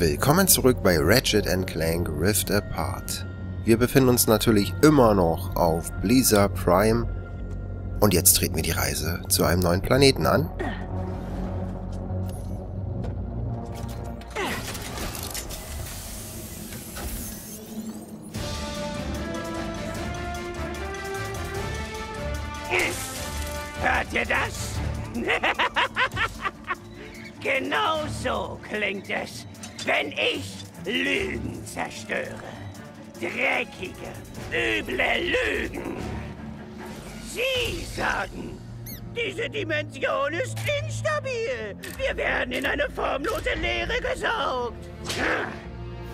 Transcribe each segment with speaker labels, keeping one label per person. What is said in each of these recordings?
Speaker 1: Willkommen zurück bei Ratchet Clank Rift Apart. Wir befinden uns natürlich immer noch auf Blizzard Prime und jetzt treten wir die Reise zu einem neuen Planeten an.
Speaker 2: Hört ihr das? genau so klingt es, wenn ich Lügen zerstöre. Dreckige, üble Lügen. Sie sagen, diese Dimension ist instabil. Wir werden in eine formlose Leere gesaugt.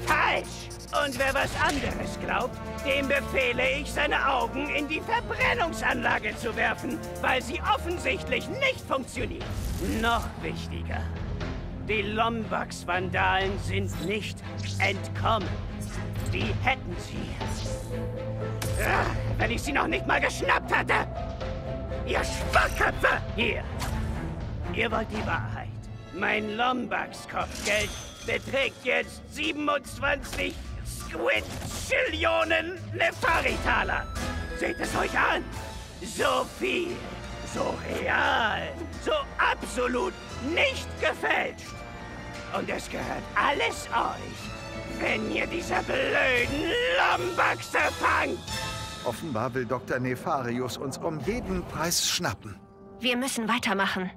Speaker 2: Falsch. Und wer was anderes glaubt, dem befehle ich, seine Augen in die Verbrennungsanlage zu werfen, weil sie offensichtlich nicht funktioniert. Noch wichtiger. Die Lombax-Vandalen sind nicht entkommen. Die hätten sie. Wenn ich sie noch nicht mal geschnappt hatte! Ihr Sparköpfe! Hier! Ihr wollt die Wahrheit. Mein Lombax-Kopfgeld beträgt jetzt 27 Squid-Chillionen Nefari-Taler. Seht es euch an! So viel, so real, so absolut nicht gefälscht. Und es gehört alles euch, wenn ihr diese blöden Lombaxe fangt.
Speaker 3: Offenbar will Dr. Nefarius uns um jeden Preis schnappen.
Speaker 4: Wir müssen weitermachen.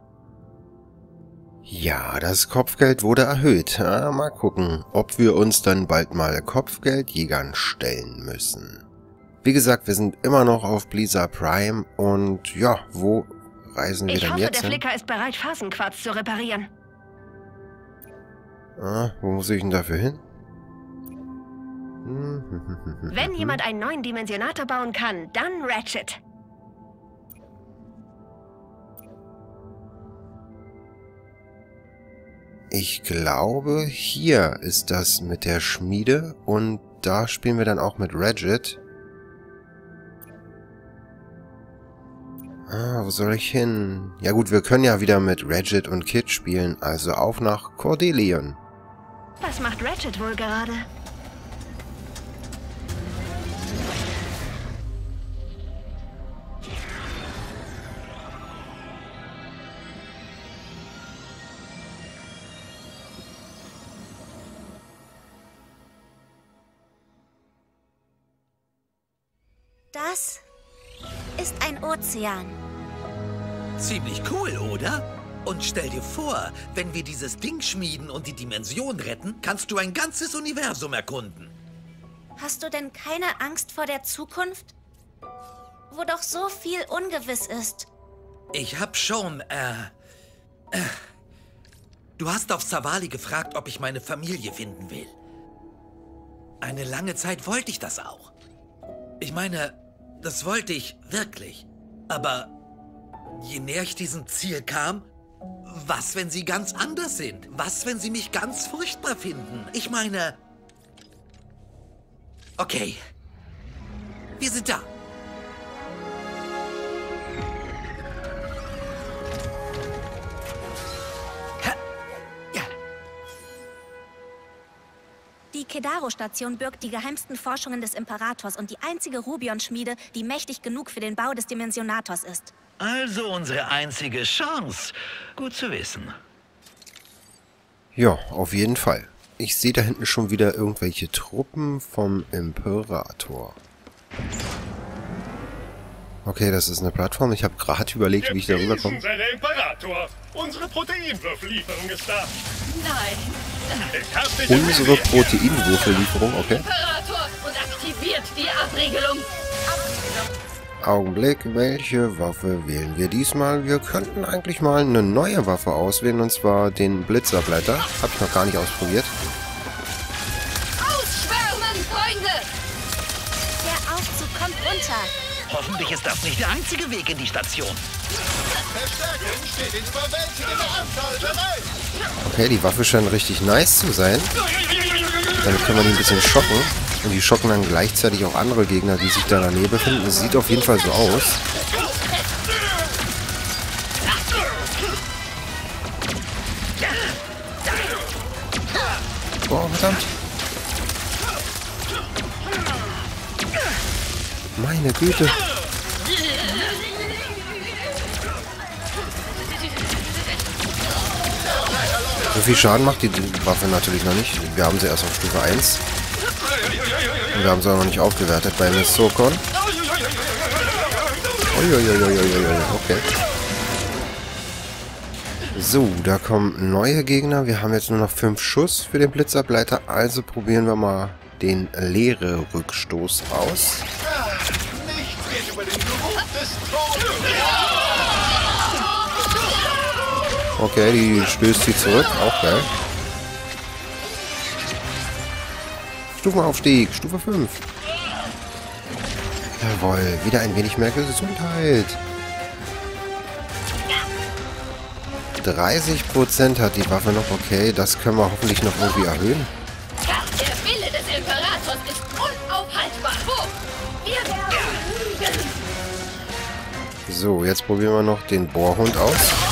Speaker 1: Ja, das Kopfgeld wurde erhöht. Ja, mal gucken, ob wir uns dann bald mal Kopfgeldjägern stellen müssen. Wie gesagt, wir sind immer noch auf Blizzard Prime und ja, wo reisen wir
Speaker 4: ich
Speaker 1: denn
Speaker 4: hoffe,
Speaker 1: jetzt
Speaker 4: der
Speaker 1: hin?
Speaker 4: Flicker ist bereit, Phasenquarz zu reparieren.
Speaker 1: Ah, wo muss ich denn dafür hin?
Speaker 4: Wenn jemand einen neuen Dimensionator bauen kann, dann Ratchet.
Speaker 1: Ich glaube, hier ist das mit der Schmiede und da spielen wir dann auch mit Ratchet. Ah, wo soll ich hin? Ja gut, wir können ja wieder mit Ratchet und Kid spielen, also auf nach Cordelion.
Speaker 4: Was macht Ratchet wohl gerade?
Speaker 5: Das ist ein Ozean.
Speaker 6: Ziemlich cool, oder? Und stell dir vor, wenn wir dieses Ding schmieden und die Dimension retten, kannst du ein ganzes Universum erkunden.
Speaker 5: Hast du denn keine Angst vor der Zukunft? Wo doch so viel ungewiss ist.
Speaker 6: Ich hab schon, äh, äh Du hast auf Savali gefragt, ob ich meine Familie finden will. Eine lange Zeit wollte ich das auch. Ich meine, das wollte ich wirklich. Aber je näher ich diesem Ziel kam, was, wenn sie ganz anders sind? Was, wenn sie mich ganz furchtbar finden? Ich meine... Okay. Wir sind da.
Speaker 5: Kedaro-Station birgt die geheimsten Forschungen des Imperators und die einzige Rubion-Schmiede, die mächtig genug für den Bau des Dimensionators ist.
Speaker 7: Also unsere einzige Chance. Gut zu wissen.
Speaker 1: Ja, auf jeden Fall. Ich sehe da hinten schon wieder irgendwelche Truppen vom Imperator. Okay, das ist eine Plattform. Ich habe gerade überlegt, wie ich da rüberkomme.
Speaker 8: Der Imperator. Unsere Proteinwürfellieferung ist da.
Speaker 9: Nein,
Speaker 1: Unsere. Proteinwürfellieferung, okay. Augenblick, welche Waffe wählen wir diesmal? Wir könnten eigentlich mal eine neue Waffe auswählen, und zwar den Blitzerblätter. Habe ich noch gar nicht ausprobiert.
Speaker 7: Hoffentlich ist das nicht der einzige Weg in die Station.
Speaker 1: Okay, die Waffe scheint richtig nice zu sein. Damit können wir die ein bisschen schocken. Und die schocken dann gleichzeitig auch andere Gegner, die sich da in der Nähe befinden. Es sieht auf jeden Fall so aus. Oh, verdammt. Meine Güte. So viel Schaden macht die Waffe natürlich noch nicht. Wir haben sie erst auf Stufe 1. Und wir haben sie auch noch nicht aufgewertet bei Miss Sokon. Okay. So, da kommen neue Gegner. Wir haben jetzt nur noch 5 Schuss für den Blitzableiter. Also probieren wir mal den leere Rückstoß aus. Okay, die stößt sie zurück. Auch geil. Stufenaufstieg, Stufe 5. Jawohl, wieder ein wenig mehr Gesundheit. 30% hat die Waffe noch. Okay, das können wir hoffentlich noch irgendwie erhöhen.
Speaker 10: Der Wille des Imperators ist unaufhaltbar.
Speaker 1: So, jetzt probieren wir noch den Bohrhund aus.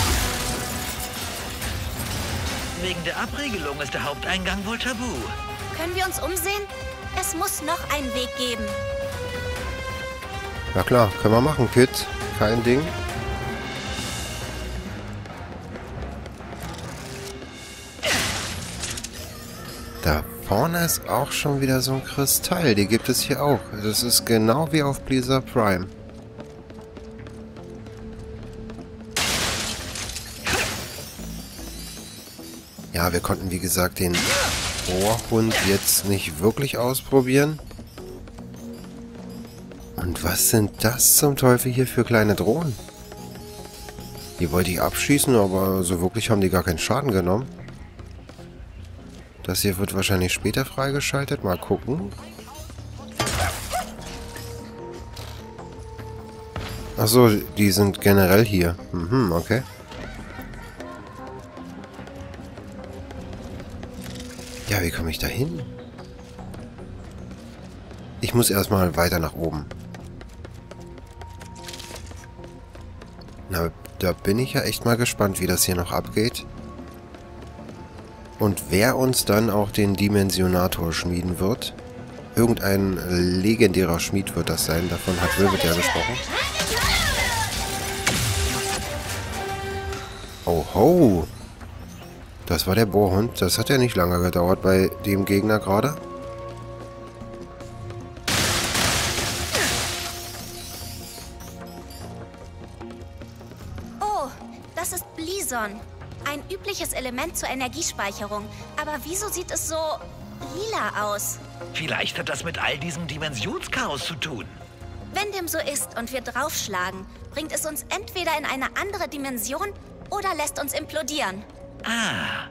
Speaker 6: Der Abriegelung ist der Haupteingang wohl tabu.
Speaker 5: Können wir uns umsehen? Es muss noch einen Weg geben.
Speaker 1: Ja klar, können wir machen, Kid. Kein Ding. Da vorne ist auch schon wieder so ein Kristall. Die gibt es hier auch. Das ist genau wie auf Blizzard Prime. Ja, wir konnten wie gesagt den Ohrhund jetzt nicht wirklich ausprobieren. Und was sind das zum Teufel hier für kleine Drohnen? Die wollte ich abschießen, aber so wirklich haben die gar keinen Schaden genommen. Das hier wird wahrscheinlich später freigeschaltet. Mal gucken. Achso, die sind generell hier. Mhm, okay. Wie komme ich da hin? Ich muss erstmal weiter nach oben. Na, da bin ich ja echt mal gespannt, wie das hier noch abgeht. Und wer uns dann auch den Dimensionator schmieden wird. Irgendein legendärer Schmied wird das sein. Davon hat Rivet ja gesprochen. Oh ho! Das war der Bohrhund. Das hat ja nicht lange gedauert bei dem Gegner gerade.
Speaker 5: Oh, das ist Blison. Ein übliches Element zur Energiespeicherung. Aber wieso sieht es so lila aus?
Speaker 6: Vielleicht hat das mit all diesem Dimensionschaos zu tun.
Speaker 5: Wenn dem so ist und wir draufschlagen, bringt es uns entweder in eine andere Dimension oder lässt uns implodieren.
Speaker 6: Ah,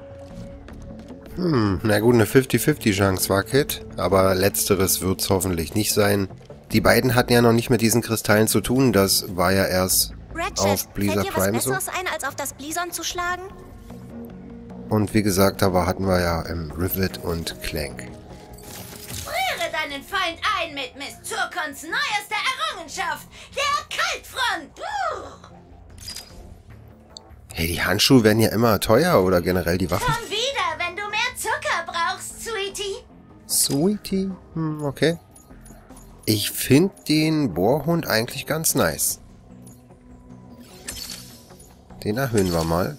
Speaker 1: Hm, na gut, eine 50-50 Chance war Kit, aber letzteres wird's hoffentlich nicht sein. Die beiden hatten ja noch nicht mit diesen Kristallen zu tun, das war ja erst
Speaker 5: Ratchet,
Speaker 1: auf Blizzard
Speaker 5: fällt dir was
Speaker 1: Prime so.
Speaker 5: Besseres ein, als auf das Blison zu schlagen?
Speaker 1: Und wie gesagt, da hatten wir ja ähm, Rivet und Clank.
Speaker 10: Friere deinen Feind ein mit Miss Zurkons neuester Errungenschaft,
Speaker 1: Hey, die Handschuhe werden ja immer teuer oder generell die Waffen.
Speaker 10: Komm wieder, wenn du mehr Zucker brauchst, Sweetie.
Speaker 1: Sweetie. Hm, okay. Ich finde den Bohrhund eigentlich ganz nice. Den erhöhen wir mal.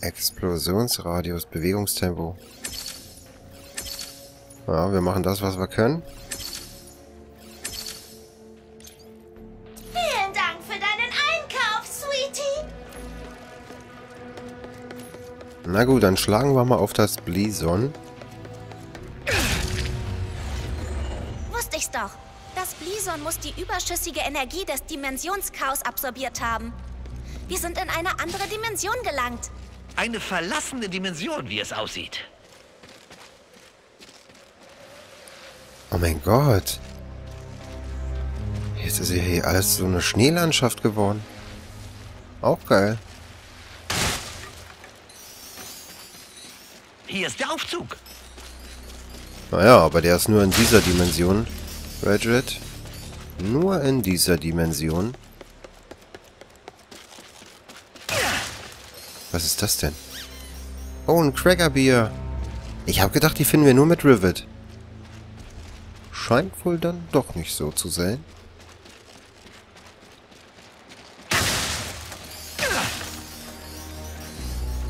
Speaker 1: Explosionsradius, Bewegungstempo. Ja, wir machen das, was wir können. Na gut, dann schlagen wir mal auf das Blison.
Speaker 5: Wusste ich's doch. Das Blison muss die überschüssige Energie des Dimensionschaos absorbiert haben. Wir sind in eine andere Dimension gelangt.
Speaker 6: eine verlassene Dimension, wie es aussieht.
Speaker 1: Oh mein Gott. Jetzt ist ja hier alles so eine Schneelandschaft geworden. Auch geil.
Speaker 6: Hier ist der Aufzug.
Speaker 1: Naja, aber der ist nur in dieser Dimension, Regret. Nur in dieser Dimension. Was ist das denn? Oh, ein Crackerbier. Ich habe gedacht, die finden wir nur mit Rivet. Scheint wohl dann doch nicht so zu sein.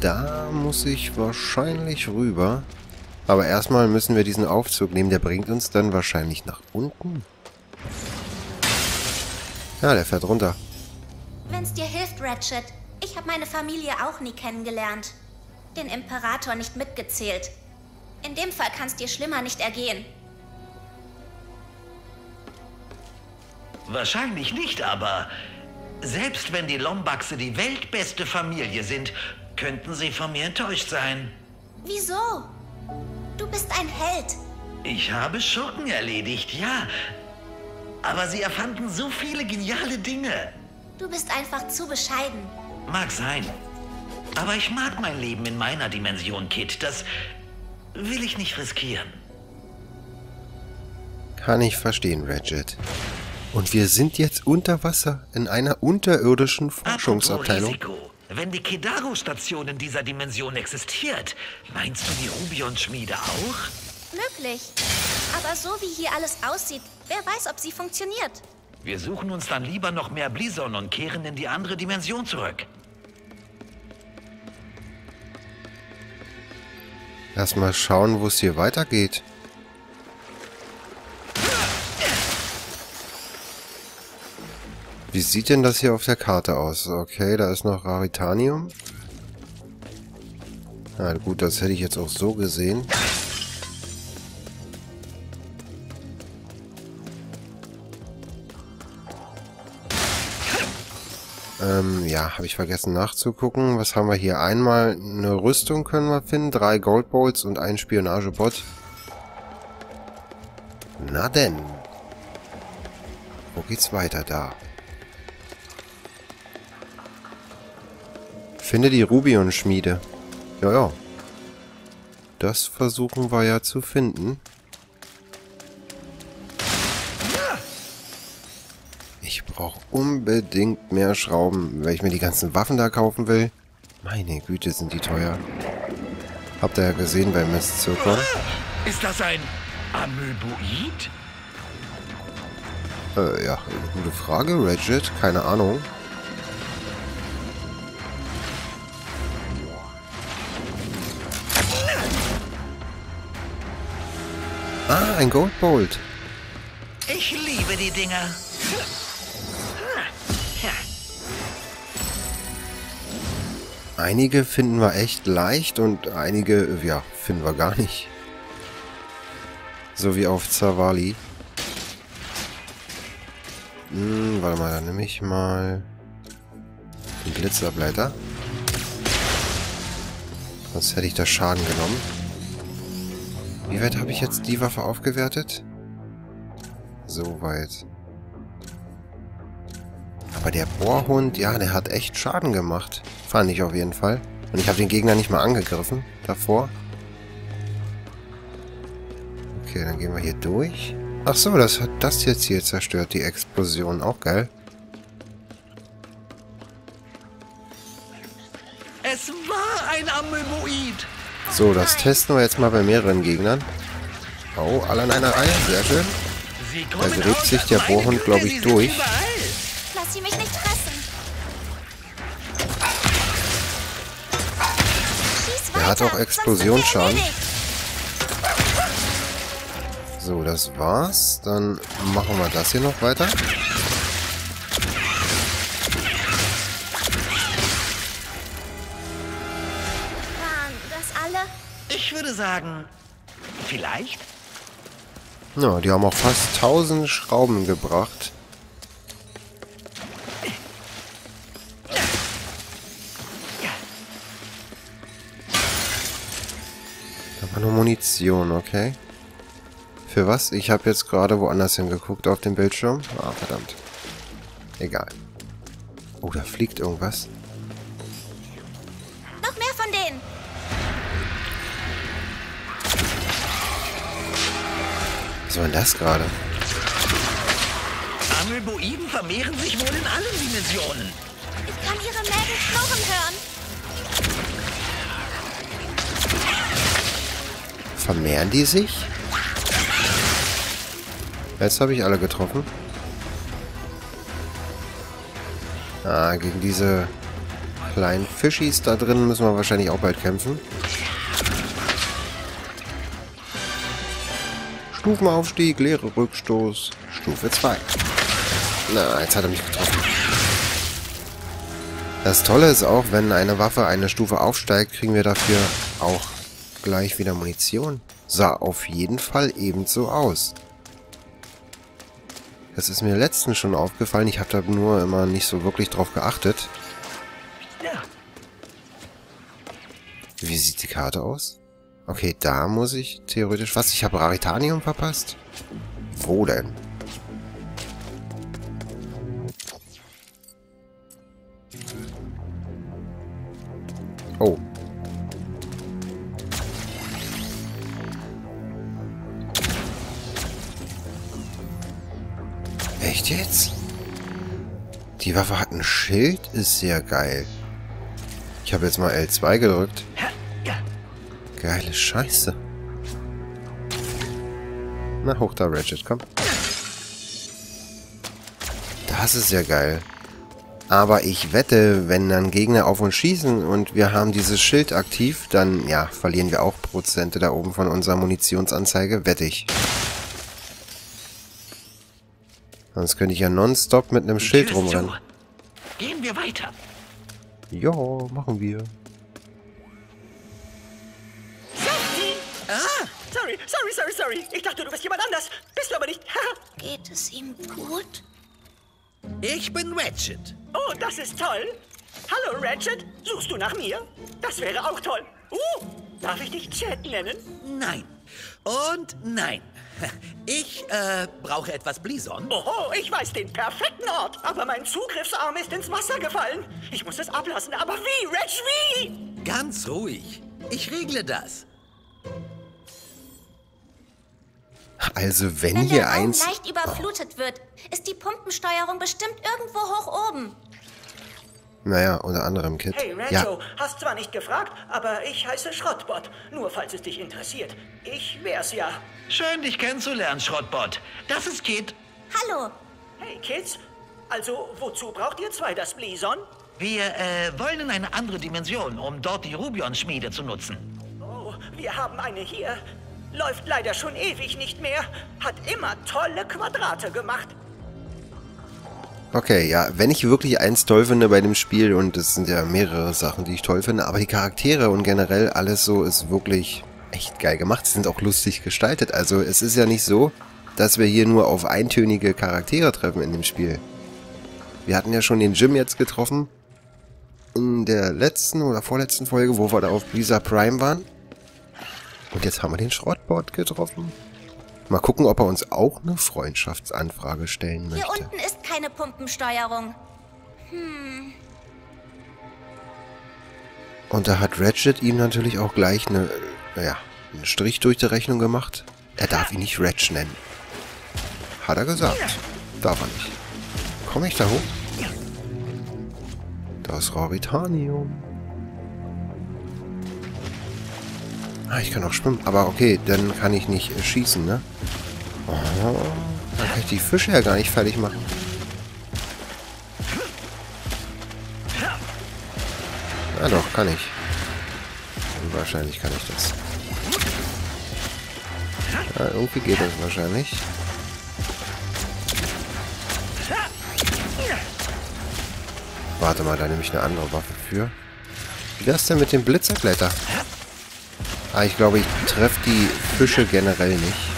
Speaker 1: Da muss ich wahrscheinlich rüber. Aber erstmal müssen wir diesen Aufzug nehmen. Der bringt uns dann wahrscheinlich nach unten. Ja, der fährt runter.
Speaker 5: Wenn's dir hilft, Ratchet. Ich habe meine Familie auch nie kennengelernt. Den Imperator nicht mitgezählt. In dem Fall kann's dir schlimmer nicht ergehen.
Speaker 6: Wahrscheinlich nicht, aber selbst wenn die Lombaxe die weltbeste Familie sind, könnten sie von mir enttäuscht sein.
Speaker 5: Wieso? Du bist ein Held.
Speaker 6: Ich habe Schurken erledigt, ja. Aber sie erfanden so viele geniale Dinge.
Speaker 5: Du bist einfach zu bescheiden.
Speaker 6: Mag sein. Aber ich mag mein Leben in meiner Dimension, Kit. Das will ich nicht riskieren.
Speaker 1: Kann ich verstehen, Ratchet. Und wir sind jetzt unter Wasser in einer unterirdischen Forschungsabteilung.
Speaker 6: Apropos Risiko. Wenn die Kedaru-Station in dieser Dimension existiert, meinst du die Rubion-Schmiede auch?
Speaker 5: Möglich. Aber so wie hier alles aussieht, wer weiß, ob sie funktioniert.
Speaker 6: Wir suchen uns dann lieber noch mehr Blison und kehren in die andere Dimension zurück.
Speaker 1: Erstmal schauen, wo es hier weitergeht. Wie sieht denn das hier auf der Karte aus? Okay, da ist noch Raritanium. Na gut, das hätte ich jetzt auch so gesehen. Ähm, ja, habe ich vergessen nachzugucken. Was haben wir hier? Einmal eine Rüstung können wir finden, drei Goldbolts und ein Spionagebot. Na denn. Wo geht's weiter da? Finde die Rubion-Schmiede. Ja, ja. Das versuchen wir ja zu finden. Ich brauche unbedingt mehr Schrauben, wenn ich mir die ganzen Waffen da kaufen will. Meine Güte, sind die teuer. Habt ihr ja gesehen beim Mestzirkon.
Speaker 6: Ist das ein Amöboid?
Speaker 1: Äh, ja, gute Frage, Regit. Keine Ahnung. Ah, ein Goldbolt.
Speaker 6: Ich liebe die Dinger.
Speaker 1: Einige finden wir echt leicht und einige, ja, finden wir gar nicht. So wie auf Zavali. Hm, warte mal, dann nehme ich mal den Blitzableiter. Sonst hätte ich da Schaden genommen. Wie weit habe ich jetzt die Waffe aufgewertet? So weit. Aber der Bohrhund, ja, der hat echt Schaden gemacht. Fand ich auf jeden Fall. Und ich habe den Gegner nicht mal angegriffen davor. Okay, dann gehen wir hier durch. Ach so, das hat das jetzt hier zerstört, die Explosion. Auch geil. So, das testen wir jetzt mal bei mehreren Gegnern. Oh, alle in einer Reihe. Sehr schön. Da gräbt sich der Bohrhund, glaube ich, durch.
Speaker 6: überall.
Speaker 5: Lass sie mich nicht fressen. Schieß
Speaker 1: Der hat auch Explosionsschaden. So, das war's. Dann machen wir das hier noch weiter.
Speaker 6: Sagen, vielleicht.
Speaker 1: Ja, die haben auch fast 1000 Schrauben gebracht. War nur Munition, okay. Für was? Ich habe jetzt gerade woanders hingeguckt auf dem Bildschirm. Ah, verdammt. Egal. Oh, da fliegt irgendwas. Was war denn das gerade?
Speaker 6: Amöboiden vermehren sich wohl in allen Dimensionen.
Speaker 5: Ich kann ihre Mägen knurren hören.
Speaker 1: Vermehren die sich? Jetzt habe ich alle getroffen. Ah, gegen diese kleinen Fischis da drin müssen wir wahrscheinlich auch bald kämpfen. Stufenaufstieg, leere Rückstoß, Stufe 2. Na, jetzt hat er mich getroffen. Das Tolle ist auch, wenn eine Waffe eine Stufe aufsteigt, kriegen wir dafür auch gleich wieder Munition. Sah auf jeden Fall ebenso aus. Das ist mir letztens schon aufgefallen. Ich habe da nur immer nicht so wirklich drauf geachtet. Wie sieht die Karte aus? Okay, da muss ich theoretisch... Was? Ich habe Raritanium verpasst? Wo denn? Oh. Echt jetzt? Die Waffe hat ein Schild? Ist sehr geil. Ich habe jetzt mal L2 gedrückt. Geile Scheiße. Na, hoch da, Ratchet, komm. Das ist ja geil. Aber ich wette, wenn dann Gegner auf uns schießen und wir haben dieses Schild aktiv, dann, ja, verlieren wir auch Prozente da oben von unserer Munitionsanzeige, wette ich. Sonst könnte ich ja nonstop mit einem Schild rumrennen.
Speaker 11: Gehen wir weiter.
Speaker 1: Ja, machen wir.
Speaker 11: Sorry, sorry, sorry, sorry. Ich dachte, du bist jemand anders. Bist du aber nicht.
Speaker 5: Geht es ihm gut?
Speaker 12: Ich bin Ratchet.
Speaker 11: oh, das ist toll. Hallo, Ratchet. Suchst du nach mir? Das wäre auch toll. Uh, darf ich dich Chat nennen?
Speaker 12: Nein. Und nein. Ich, äh, brauche etwas Blison.
Speaker 11: Oho, ich weiß den perfekten Ort. Aber mein Zugriffsarm ist ins Wasser gefallen. Ich muss es ablassen. Aber wie, Reg, wie?
Speaker 12: Ganz ruhig. Ich regle das.
Speaker 1: Also wenn
Speaker 5: Wenn
Speaker 1: hier
Speaker 5: der Raum
Speaker 1: eins...
Speaker 5: leicht überflutet wird, ist die Pumpensteuerung bestimmt irgendwo hoch oben.
Speaker 1: Naja, unter anderem Kit.
Speaker 11: Hey, Rancho,
Speaker 1: Ja,
Speaker 11: hast zwar nicht gefragt, aber ich heiße Schrottbot. Nur falls es dich interessiert. Ich wär's ja.
Speaker 6: Schön, dich kennenzulernen, Schrottbot. Das ist Kit.
Speaker 5: Hallo,
Speaker 11: Hey, Kids. Also, wozu braucht ihr zwei das Blison?
Speaker 6: Wir äh, wollen in eine andere Dimension, um dort die Rubion-Schmiede zu nutzen.
Speaker 11: Oh, wir haben eine hier. Läuft leider schon ewig nicht mehr. Hat immer tolle Quadrate gemacht.
Speaker 1: okay, ja. Wenn ich wirklich eins toll finde bei dem Spiel, und es sind ja mehrere Sachen, die ich toll finde, aber die Charaktere und generell alles so ist wirklich echt geil gemacht. Sie sind auch lustig gestaltet. Also es ist ja nicht so, dass wir hier nur auf eintönige Charaktere treffen in dem Spiel. Wir hatten ja schon den Jim jetzt getroffen. In der letzten oder vorletzten Folge, wo wir da auf Blizzard Prime waren. Und jetzt haben wir den Schrottbot getroffen. Mal gucken, ob er uns auch eine Freundschaftsanfrage stellen
Speaker 5: hier
Speaker 1: möchte.
Speaker 5: unten ist keine Pumpensteuerung.
Speaker 1: Und da hat Ratchet ihm natürlich auch gleich eine, naja, einen Strich durch die Rechnung gemacht. Er darf ihn nicht Ratch nennen. Hat er gesagt. Darf er nicht. Komme ich da hoch? Das Raritanium. Ah, ich kann auch schwimmen. Aber okay, dann kann ich nicht äh, schießen, ne? Oh, dann kann ich die Fische ja gar nicht fertig machen. Ja doch, kann ich. Wahrscheinlich kann ich das. Ja, irgendwie geht das wahrscheinlich. Warte mal, da nehme ich eine andere Waffe für. Wie das denn mit dem Blitzerkletter? Ah, ich glaube, ich treffe die Fische generell nicht.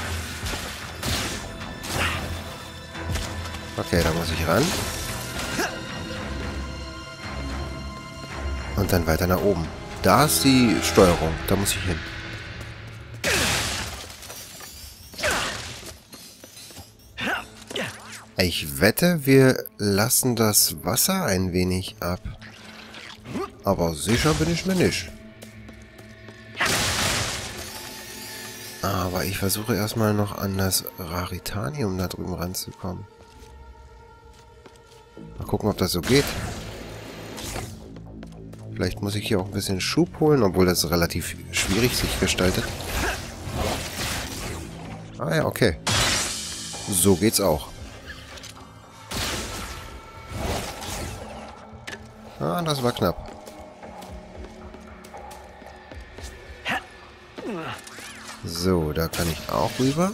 Speaker 1: Okay, da muss ich ran. Und dann weiter nach oben. Da ist die Steuerung. Da muss ich hin. Ich wette, wir lassen das Wasser ein wenig ab. Aber sicher bin ich mir nicht. Aber ich versuche erstmal noch an das Raritanium da drüben ranzukommen. Mal gucken, ob das so geht. Vielleicht muss ich hier auch ein bisschen Schub holen, obwohl das relativ schwierig sich gestaltet. Ah ja, okay. So geht's auch. Ah, das war knapp. So, da kann ich auch rüber.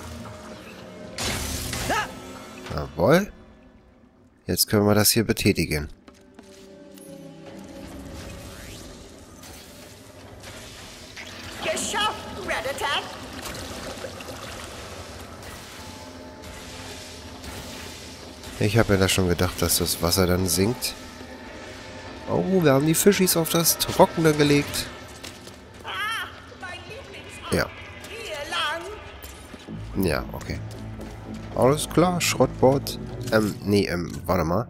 Speaker 1: Jawohl. Jetzt können wir das hier betätigen.
Speaker 11: Geschafft, Red Attack!
Speaker 1: Ich habe mir da schon gedacht, dass das Wasser dann sinkt. Oh, wir haben die Fischis auf das Trockene gelegt. Okay. Alles klar, Schrottbord. Ähm, nee, ähm, warte mal.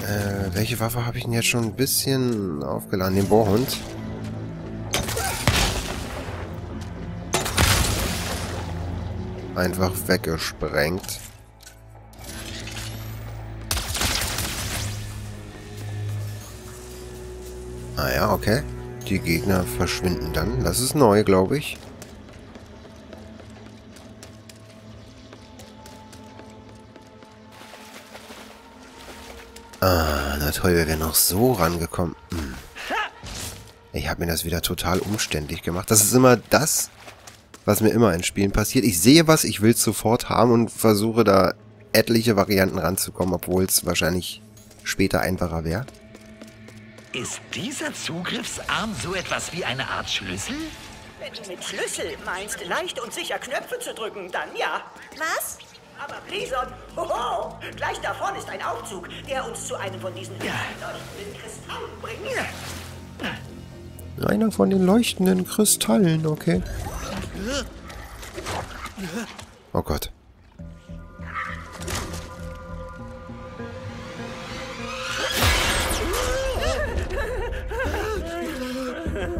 Speaker 1: Äh, welche Waffe habe ich denn jetzt schon ein bisschen aufgeladen? Den Bohrhund. Einfach weggesprengt. Ah ja, okay. Die Gegner verschwinden dann. Das ist neu, glaube ich. Toll, wir wären noch so rangekommen. Hm. Ich habe mir das wieder total umständlich gemacht. Das ist immer das, was mir immer in Spielen passiert. Ich sehe was, ich will es sofort haben und versuche da etliche Varianten ranzukommen, obwohl es wahrscheinlich später einfacher wäre.
Speaker 6: Ist dieser Zugriffsarm so etwas wie eine Art Schlüssel?
Speaker 11: Wenn du mit Schlüssel meinst, leicht und sicher Knöpfe zu drücken, dann ja.
Speaker 5: Was?
Speaker 11: Aber Blison, hoho, gleich da vorne ist ein Aufzug, der uns zu einem von diesen leuchtenden Kristallen bringt.
Speaker 1: Einer von den leuchtenden Kristallen, okay. Oh Gott.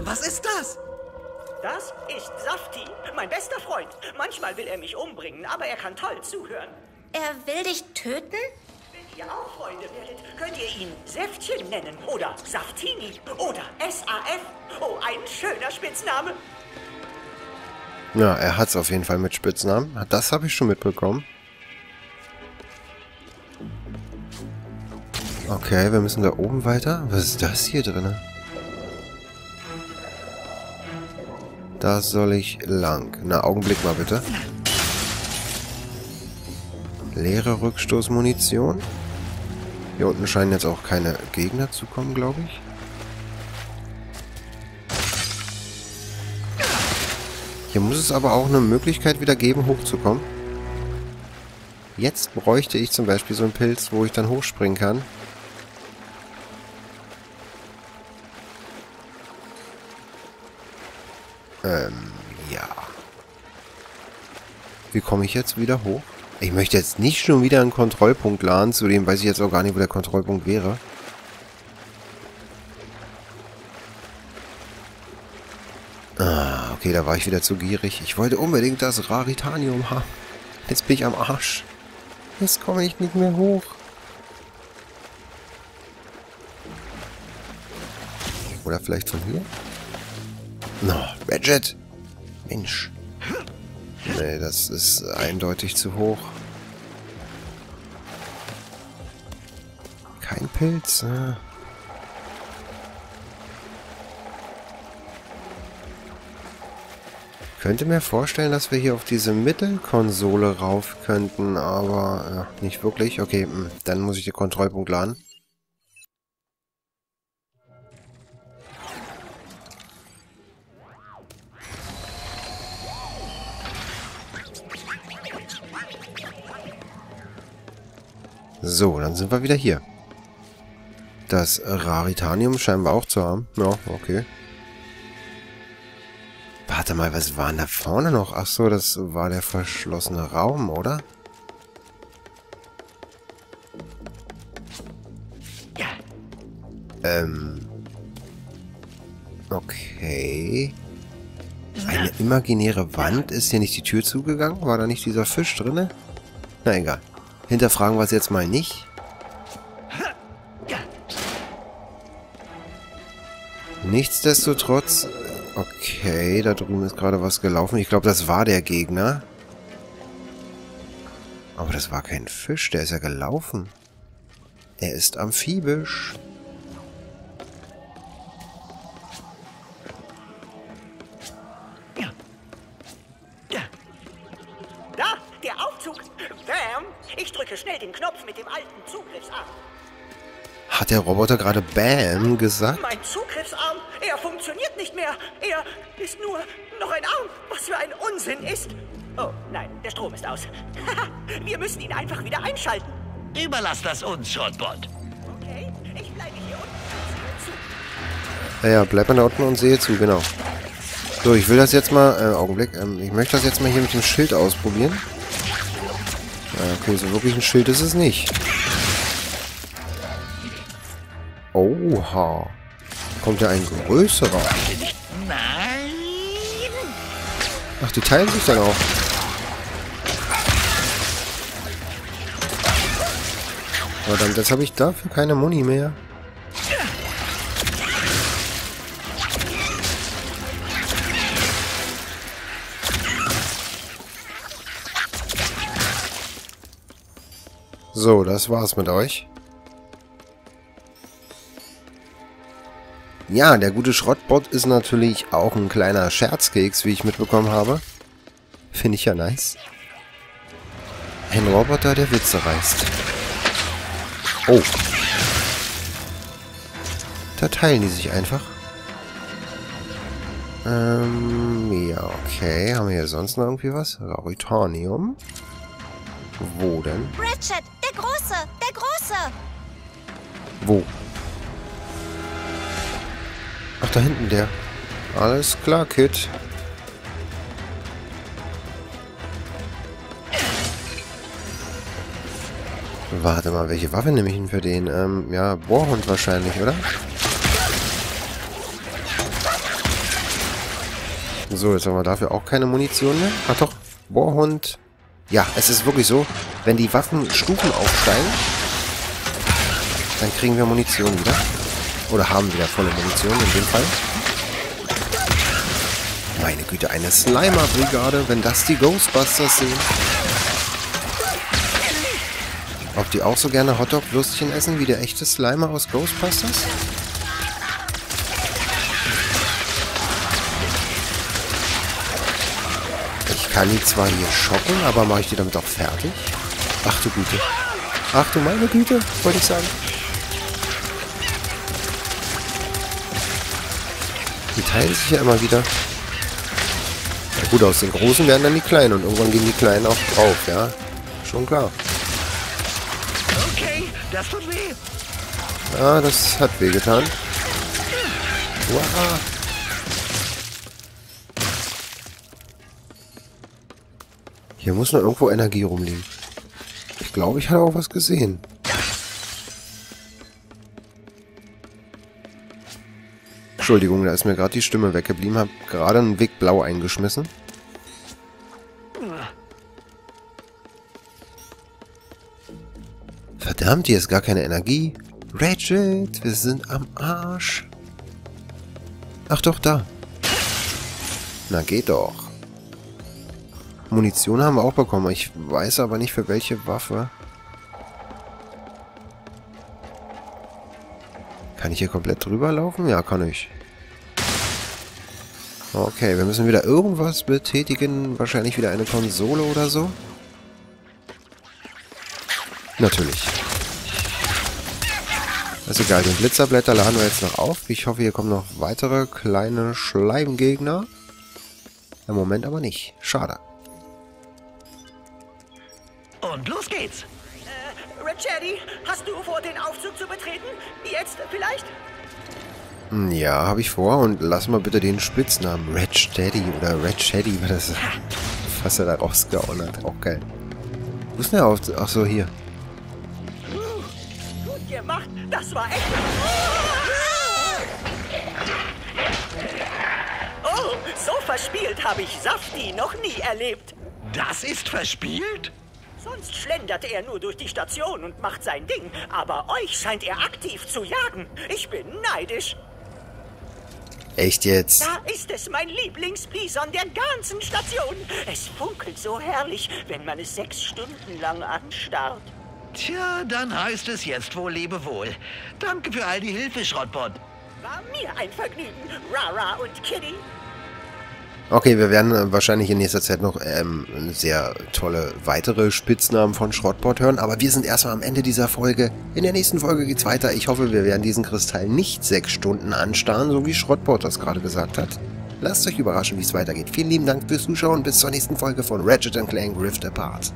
Speaker 12: Was ist das?
Speaker 11: Das ist Safti, mein bester Freund. Manchmal will er mich umbringen, aber er kann toll zuhören.
Speaker 5: Er will dich töten?
Speaker 11: Wenn ihr auch Freunde werdet, könnt ihr ihn Säftchen nennen oder Saftini oder SAF. Oh, ein schöner Spitzname.
Speaker 1: Ja, er hat's auf jeden Fall mit Spitznamen. Das habe ich schon mitbekommen. Okay, wir müssen da oben weiter. Was ist das hier drin? Da soll ich lang. Na, Augenblick mal bitte. Leere Rückstoßmunition. Hier unten scheinen jetzt auch keine Gegner zu kommen, glaube ich. Hier muss es aber auch eine Möglichkeit wieder geben, hochzukommen. Jetzt bräuchte ich zum Beispiel so einen Pilz, wo ich dann hochspringen kann. Ähm, ja. Wie komme ich jetzt wieder hoch? Ich möchte jetzt nicht schon wieder einen Kontrollpunkt laden, zudem weiß ich jetzt auch gar nicht, wo der Kontrollpunkt wäre. Ah, okay, da war ich wieder zu gierig. Ich wollte unbedingt das Raritanium haben. Jetzt bin ich am Arsch. Jetzt komme ich nicht mehr hoch. Oder vielleicht von hier? No, Badget. Mensch. Nee, das ist eindeutig zu hoch. Kein Pilz. Ah. könnte mir vorstellen, dass wir hier auf diese Mittelkonsole rauf könnten, aber ja, nicht wirklich. Okay, hm, dann muss ich den Kontrollpunkt laden. So, dann sind wir wieder hier. Das Raritanium scheinen wir auch zu haben. Ja, okay. Warte mal, was war denn da vorne noch? Ach so, das war der verschlossene Raum, oder? Ähm. Okay. Eine imaginäre Wand? Ist hier nicht die Tür zugegangen? War da nicht dieser Fisch drinne? Na egal. Hinterfragen wir es jetzt mal nicht. Nichtsdestotrotz Okay, da drüben ist gerade was gelaufen. Ich glaube, das war der Gegner. Aber das war kein Fisch, der ist ja gelaufen. Er ist amphibisch.
Speaker 11: Da, der Aufzug. Bam. Ich drücke schnell den Knopf mit dem alten Zugriffsarm.
Speaker 1: Hat der Roboter gerade Bam gesagt?
Speaker 11: Mein Zugriffsarm, einschalten.
Speaker 6: Überlass das uns, Shotbot.
Speaker 11: Okay, ich bleibe hier unten und sehe zu.
Speaker 1: Ja, bleib mal da unten und sehe zu, genau. So, ich will das jetzt mal, äh, Augenblick, ähm, ich möchte das jetzt mal hier mit dem Schild ausprobieren. Ja, okay, so wirklich ein Schild ist es nicht. Oha. Kommt ja ein größerer.
Speaker 6: Nein!
Speaker 1: Ach, die teilen sich dann auch. Verdammt, jetzt habe ich dafür keine Muni mehr. So, das war's mit euch. Ja, der gute Schrottbot ist natürlich auch ein kleiner Scherzkeks, wie ich mitbekommen habe. Finde ich ja nice. Ein Roboter, der Witze reißt. Oh. Da teilen die sich einfach. Ähm, ja, okay. Haben wir hier sonst noch irgendwie was? Rauritanium. Wo denn?
Speaker 5: Ratchet, der Große, der Große.
Speaker 1: Wo? Ach, da hinten der. Alles klar, Kid. Warte mal, welche Waffe nehme ich denn für den? Ähm, ja, Bohrhund wahrscheinlich, oder? So, jetzt haben wir dafür auch keine Munition mehr. Ach doch, Bohrhund. Ja, es ist wirklich so, wenn die Waffen Stufen aufsteigen, dann kriegen wir Munition wieder. Oder haben wieder volle Munition in dem Fall. Meine Güte, eine Slimer-Brigade, wenn das die Ghostbusters sehen. Ob die auch so gerne Hotdog-Würstchen essen wie der echte Slimer aus Ghostbusters? Ich kann die zwar hier schocken, aber mache ich die damit auch fertig? Ach du Güte. Ach du meine Güte, wollte ich sagen. Die teilen sich ja immer wieder. Ja gut, aus den Großen werden dann die Kleinen und irgendwann gehen die Kleinen auch drauf, ja. Schon klar.
Speaker 6: Das tut weh.
Speaker 1: Ja, das hat wehgetan. Wow. Hier muss noch irgendwo Energie rumliegen. Ich glaube, ich habe auch was gesehen. Entschuldigung, da ist mir gerade die Stimme weggeblieben. Hab gerade einen Weg blau eingeschmissen. Verdammt, hier ist gar keine Energie. Ratchet, wir sind am Arsch. Ach doch, da. Na, geht doch. Munition haben wir auch bekommen. Ich weiß aber nicht für welche Waffe. Kann ich hier komplett drüber laufen? Ja, kann ich. Okay, wir müssen wieder irgendwas betätigen. Wahrscheinlich wieder eine Konsole oder so. Natürlich. Ist egal, den Blitzerblätter laden wir jetzt noch auf. Ich hoffe, hier kommen noch weitere kleine Schleimgegner. Im Moment aber nicht. Schade.
Speaker 6: Und los geht's.
Speaker 11: Äh, Ratchetti, hast du vor, den Aufzug zu betreten? Jetzt vielleicht?
Speaker 1: Hm, Ja, habe ich vor. Und lass mal bitte den Spitznamen Red Steady oder Red Shady, weil das was er da rausgehauen hat. Auch geil. Wo ist denn der Aufzug? Ach so, hier.
Speaker 11: Gut gemacht, das war echt... Oh, so verspielt habe ich Safti noch nie erlebt.
Speaker 6: Das ist verspielt?
Speaker 11: Sonst schlendert er nur durch die Station und macht sein Ding. Aber euch scheint er aktiv zu jagen. Ich bin neidisch.
Speaker 1: Echt jetzt?
Speaker 11: Da ist es, mein Lieblingsbison der ganzen Station. Es funkelt so herrlich, wenn man es sechs Stunden lang anstarrt.
Speaker 6: Tja, dann heißt es jetzt wohl Lebewohl. Danke für all die Hilfe, Schrottbot.
Speaker 11: War mir ein Vergnügen, Rara und Kitty.
Speaker 1: Okay, wir werden äh, wahrscheinlich in nächster Zeit noch ähm, sehr tolle weitere Spitznamen von Schrottbot hören, aber wir sind erstmal am Ende dieser Folge. In der nächsten Folge geht's weiter. Ich hoffe, wir werden diesen Kristall nicht sechs Stunden anstarren, so wie Schrottbot das gerade gesagt hat. Lasst euch überraschen, wie es weitergeht. Vielen lieben Dank fürs Zuschauen. Bis zur nächsten Folge von Ratchet Clank Rift Apart.